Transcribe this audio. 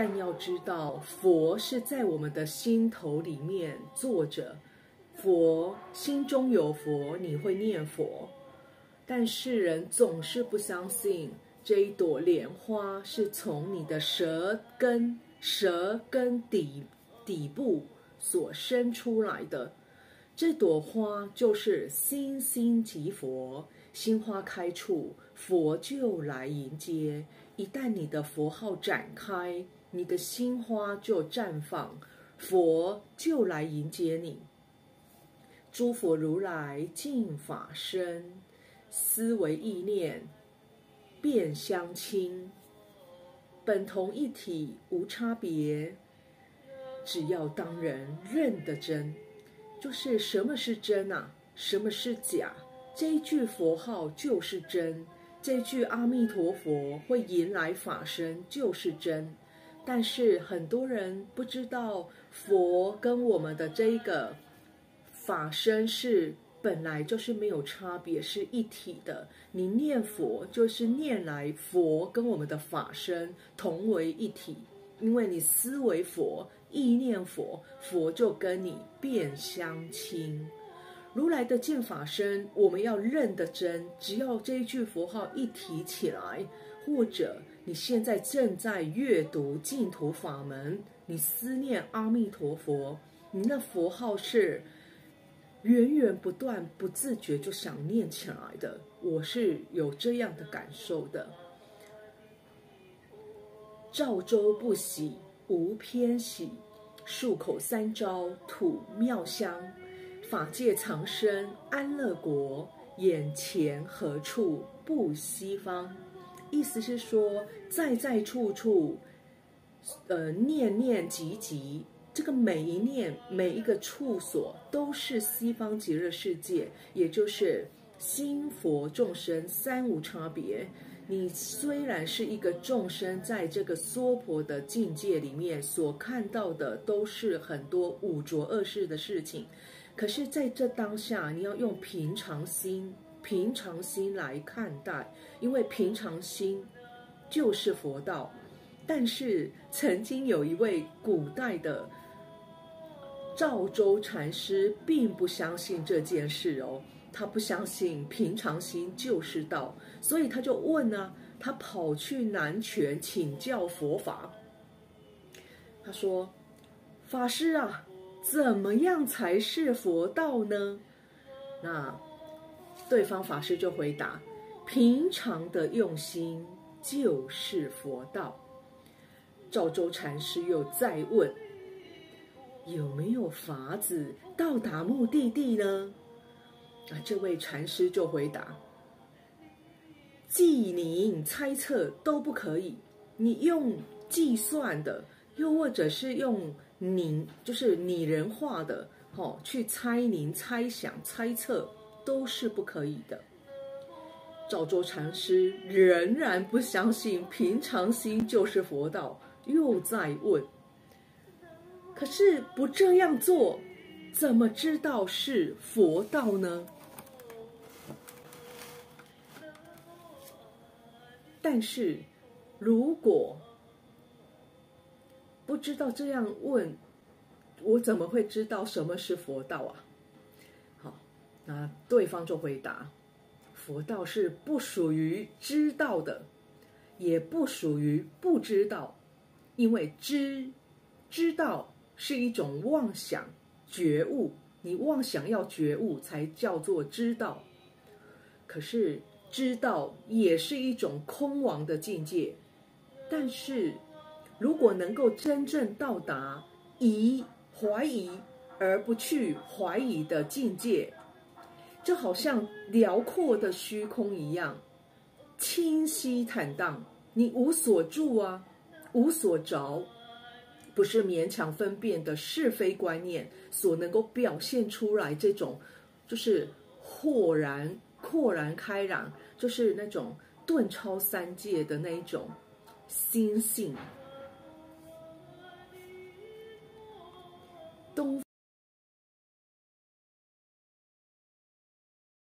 但要知道，佛是在我们的心头里面坐着，佛心中有佛，你会念佛。但世人总是不相信，这一朵莲花是从你的舌根、舌根底底部所生出来的。这朵花就是心心即佛，心花开处，佛就来迎接。一旦你的佛号展开，你的心花就绽放，佛就来迎接你。诸佛如来净法身，思维意念变相亲，本同一体无差别。只要当人认得真。就是什么是真啊？什么是假？这一句佛号就是真，这句阿弥陀佛会迎来法身就是真。但是很多人不知道，佛跟我们的这一个法身是本来就是没有差别，是一体的。你念佛就是念来佛跟我们的法身同为一体，因为你思维佛。意念佛，佛就跟你变相亲。如来的见法身，我们要认得真。只要这一句佛号一提起来，或者你现在正在阅读净土法门，你思念阿弥陀佛，你那佛号是源源不断、不自觉就想念起来的。我是有这样的感受的。赵州不喜。无偏喜，漱口三招吐妙香，法界藏身安乐国，眼前何处不西方？意思是说，在在处处，呃，念念急急，这个每一念每一个处所，都是西方极乐世界，也就是心佛众生三无差别。你虽然是一个众生，在这个娑婆的境界里面所看到的都是很多五浊恶世的事情，可是在这当下，你要用平常心、平常心来看待，因为平常心就是佛道。但是曾经有一位古代的赵州禅师，并不相信这件事哦。他不相信平常心就是道，所以他就问呢，他跑去南泉请教佛法。他说：“法师啊，怎么样才是佛道呢？”那对方法师就回答：“平常的用心就是佛道。”赵州禅师又再问：“有没有法子到达目的地呢？”啊，这位禅师就回答：“计拟猜测都不可以，你用计算的，又或者是用拟，就是拟人化的，哦，去猜您猜想、猜测，都是不可以的。”赵州禅师仍然不相信平常心就是佛道，又在问：“可是不这样做，怎么知道是佛道呢？”但是，如果不知道这样问，我怎么会知道什么是佛道啊？那对方就回答：佛道是不属于知道的，也不属于不知道，因为知知道是一种妄想觉悟，你妄想要觉悟才叫做知道，可是。知道也是一种空亡的境界，但是如果能够真正到达疑怀疑而不去怀疑的境界，就好像辽阔的虚空一样，清晰坦荡，你无所住啊，无所着，不是勉强分辨的是非观念所能够表现出来这种，就是豁然。豁然开朗，就是那种顿超三界的那一种心性。